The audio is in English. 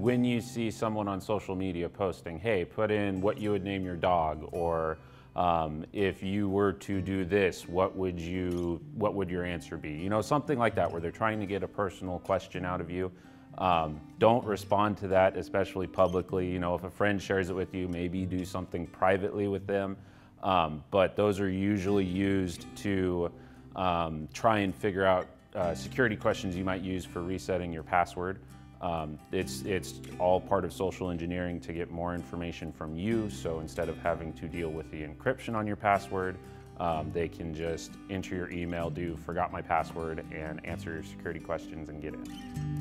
when you see someone on social media posting, hey, put in what you would name your dog, or um, if you were to do this, what would you, what would your answer be? You know, something like that, where they're trying to get a personal question out of you. Um, don't respond to that, especially publicly. You know, if a friend shares it with you, maybe do something privately with them. Um, but those are usually used to um, try and figure out uh, security questions you might use for resetting your password. Um, it's, it's all part of social engineering to get more information from you. So instead of having to deal with the encryption on your password, um, they can just enter your email, do forgot my password, and answer your security questions and get in.